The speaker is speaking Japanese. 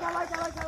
Yeah.